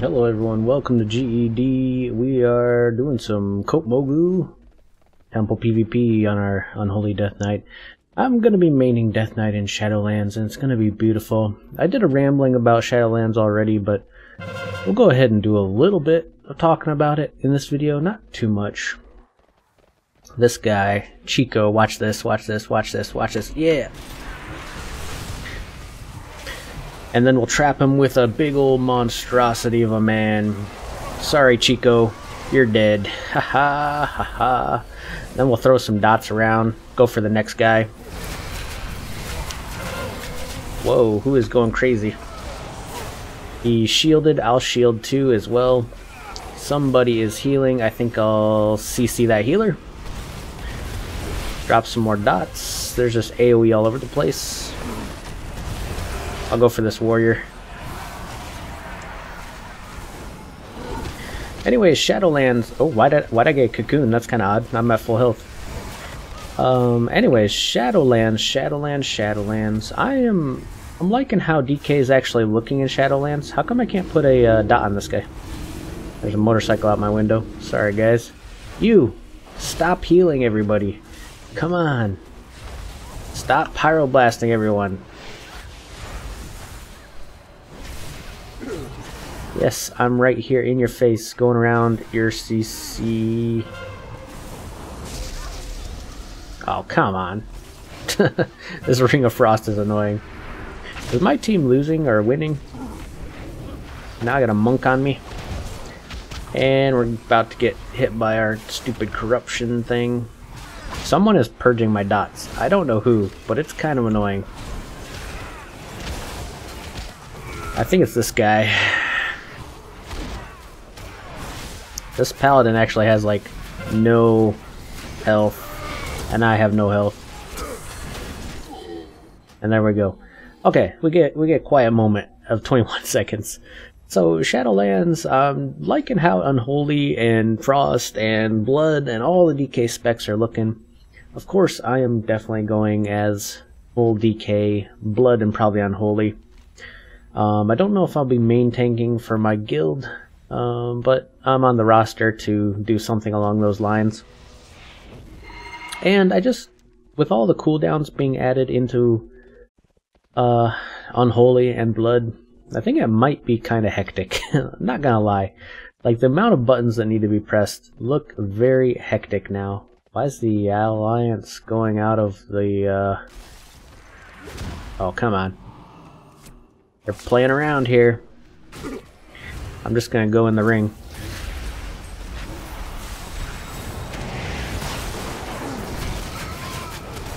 Hello everyone, welcome to GED. We are doing some Kotmogu Temple PvP on our Unholy Death Knight. I'm going to be maining Death Knight in Shadowlands and it's going to be beautiful. I did a rambling about Shadowlands already, but we'll go ahead and do a little bit of talking about it in this video, not too much. This guy, Chico, watch this, watch this, watch this, watch this, yeah! And then we'll trap him with a big old monstrosity of a man. Sorry, Chico, you're dead. Ha ha ha ha. Then we'll throw some dots around, go for the next guy. Whoa, who is going crazy? He's shielded, I'll shield too as well. Somebody is healing, I think I'll CC that healer. Drop some more dots. There's just AoE all over the place. I'll go for this warrior. Anyways, Shadowlands. Oh, why did why did I get cocoon? That's kind of odd. I'm at full health. Um. Anyways, Shadowlands, Shadowlands, Shadowlands. I am. I'm liking how DK is actually looking in Shadowlands. How come I can't put a uh, dot on this guy? There's a motorcycle out my window. Sorry, guys. You, stop healing everybody. Come on. Stop pyroblasting everyone. Yes, I'm right here in your face, going around your CC. Oh, come on. this Ring of Frost is annoying. Is my team losing or winning? Now I got a monk on me. And we're about to get hit by our stupid corruption thing. Someone is purging my dots. I don't know who, but it's kind of annoying. I think it's this guy. This paladin actually has like no health, and I have no health. And there we go. Okay, we get we get quiet moment of 21 seconds. So Shadowlands, I'm liking how Unholy and Frost and Blood and all the DK specs are looking. Of course, I am definitely going as full DK, Blood, and probably Unholy. Um, I don't know if I'll be main tanking for my guild. Um, but I'm on the roster to do something along those lines. And I just, with all the cooldowns being added into uh, Unholy and Blood, I think it might be kind of hectic. not gonna lie. Like, the amount of buttons that need to be pressed look very hectic now. Why is the Alliance going out of the, uh... Oh, come on. They're playing around here. I'm just gonna go in the ring.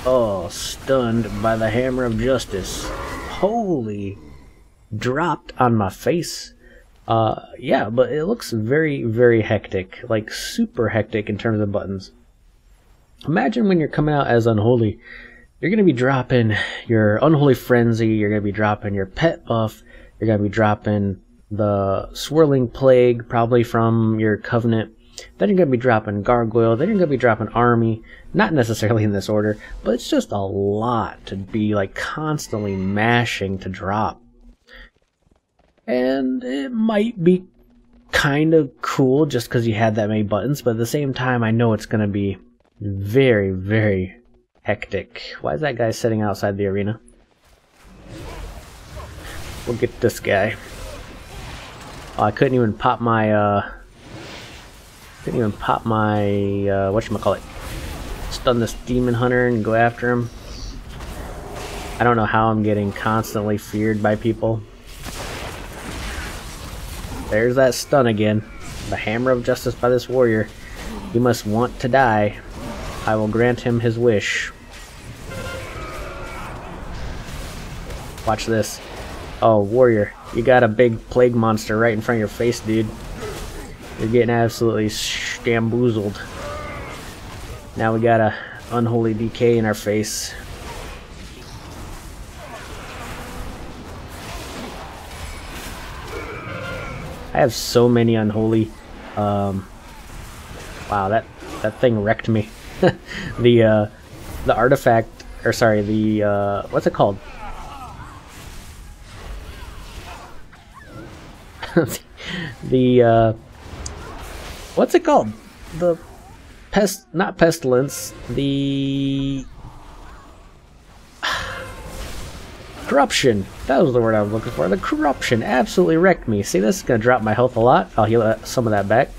Oh, stunned by the hammer of justice. Holy. Dropped on my face. Uh, yeah, but it looks very, very hectic. Like, super hectic in terms of buttons. Imagine when you're coming out as Unholy. You're gonna be dropping your Unholy Frenzy, you're gonna be dropping your Pet Buff, you're gonna be dropping the Swirling Plague, probably from your Covenant. Then you're going to be dropping Gargoyle. Then you're going to be dropping Army. Not necessarily in this order, but it's just a lot to be like constantly mashing to drop. And it might be kind of cool just because you had that many buttons, but at the same time, I know it's going to be very, very hectic. Why is that guy sitting outside the arena? We'll get this guy. Oh, I couldn't even pop my, uh... Couldn't even pop my, uh, whatchamacallit. Stun this demon hunter and go after him. I don't know how I'm getting constantly feared by people. There's that stun again. The hammer of justice by this warrior. He must want to die. I will grant him his wish. Watch this. Oh, warrior. You got a big plague monster right in front of your face, dude. You're getting absolutely shamboozled. Now we got a unholy DK in our face. I have so many unholy. Um, wow, that that thing wrecked me. the uh, the artifact, or sorry, the uh, what's it called? The uh, what's it called? The pest, not pestilence. The corruption. That was the word I was looking for. The corruption absolutely wrecked me. See, this is gonna drop my health a lot. I'll heal some of that back.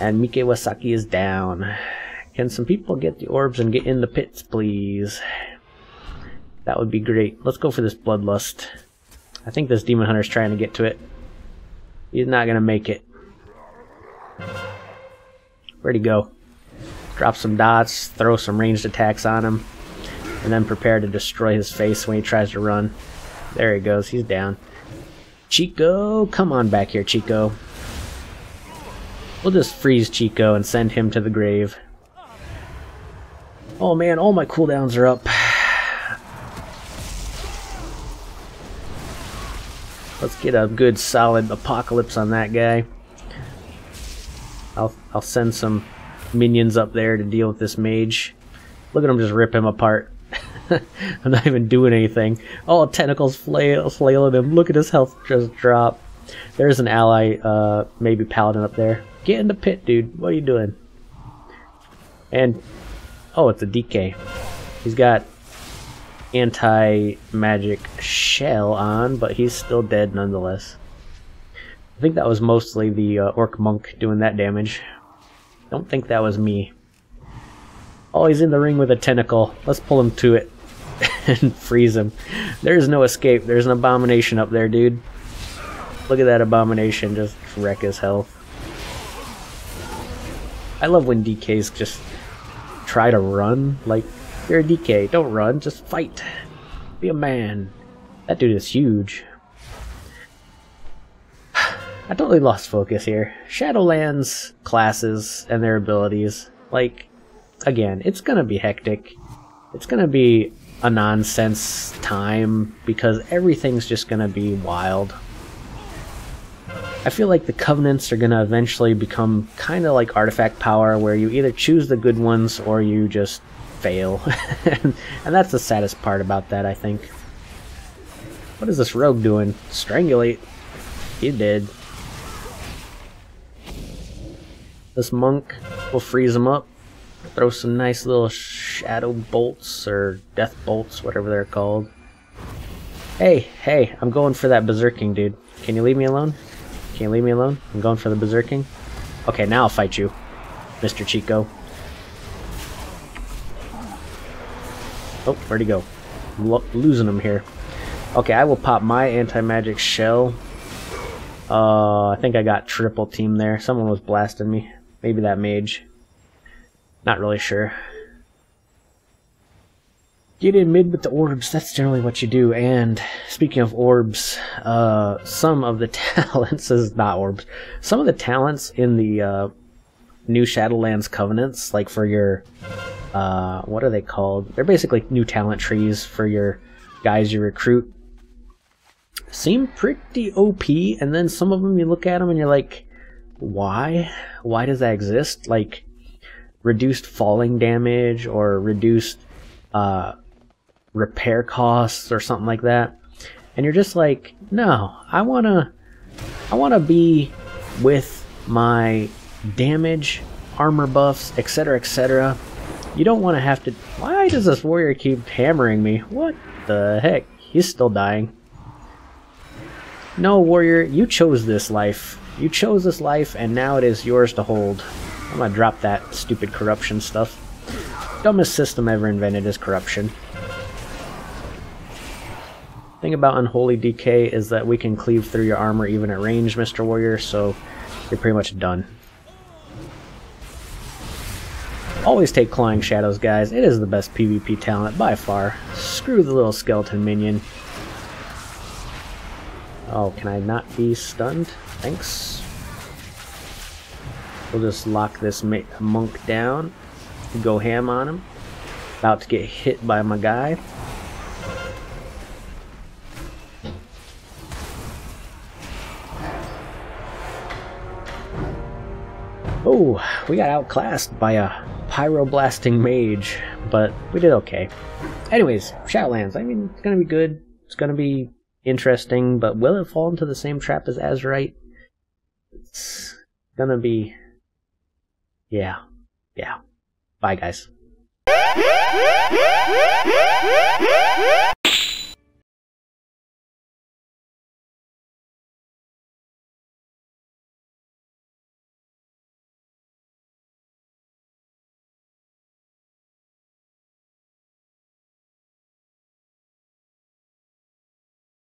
And Mikewasaki is down. Can some people get the orbs and get in the pits, please? That would be great. Let's go for this Bloodlust. I think this Demon Hunter's trying to get to it. He's not gonna make it. Where'd he go? Drop some dots, throw some ranged attacks on him, and then prepare to destroy his face when he tries to run. There he goes, he's down. Chico, come on back here, Chico. We'll just freeze Chico and send him to the grave. Oh man, all my cooldowns are up. Let's get a good solid apocalypse on that guy. I'll I'll send some minions up there to deal with this mage. Look at him just rip him apart. I'm not even doing anything. Oh, tentacles flail, flailing him. Look at his health just drop. There's an ally, uh, maybe paladin up there. Get in the pit, dude. What are you doing? And, oh, it's a DK. He's got anti-magic shell on, but he's still dead nonetheless. I think that was mostly the uh, orc monk doing that damage. Don't think that was me. Oh, he's in the ring with a tentacle. Let's pull him to it and freeze him. There's no escape. There's an abomination up there, dude. Look at that abomination just wreck his health. I love when DKs just try to run. Like, you're a DK, don't run, just fight. Be a man. That dude is huge. I totally lost focus here. Shadowlands classes and their abilities, like, again, it's gonna be hectic. It's gonna be a nonsense time because everything's just gonna be wild. I feel like the covenants are gonna eventually become kind of like artifact power, where you either choose the good ones or you just fail. and, that's the saddest part about that, I think. What is this rogue doing? Strangulate. He did. This monk will freeze him up. Throw some nice little shadow bolts or death bolts, whatever they're called. Hey, hey, I'm going for that berserking, dude. Can you leave me alone? Can you leave me alone? I'm going for the berserking. Okay, now I'll fight you, Mr. Chico. Oh, where'd he go? Lo losing him here. Okay, I will pop my anti-magic shell. Uh, I think I got triple team there. Someone was blasting me. Maybe that mage. Not really sure. Get in mid with the orbs. That's generally what you do. And speaking of orbs, uh, some of the talents is not orbs. Some of the talents in the uh, new Shadowlands covenants, like for your uh, what are they called? They're basically new talent trees for your guys you recruit. Seem pretty OP, and then some of them you look at them and you're like, why? Why does that exist? Like reduced falling damage or reduced uh, repair costs or something like that. And you're just like, no, I wanna, I wanna be with my damage, armor buffs, etc., etc you don't want to have to... Why does this warrior keep hammering me? What the heck? He's still dying. No, warrior, you chose this life. You chose this life, and now it is yours to hold. I'm gonna drop that stupid corruption stuff. Dumbest system ever invented is corruption. Thing about Unholy Decay is that we can cleave through your armor even at range, Mr. Warrior, so you're pretty much done. Always take Clawing Shadows, guys. It is the best PvP talent by far. Screw the little skeleton minion. Oh, can I not be stunned? Thanks. We'll just lock this monk down. Go ham on him. About to get hit by my guy. Oh, we got outclassed by a pyroblasting mage, but we did okay. Anyways, Shadowlands, I mean, it's gonna be good, it's gonna be interesting, but will it fall into the same trap as Azerite? It's gonna be. Yeah. Yeah. Bye, guys.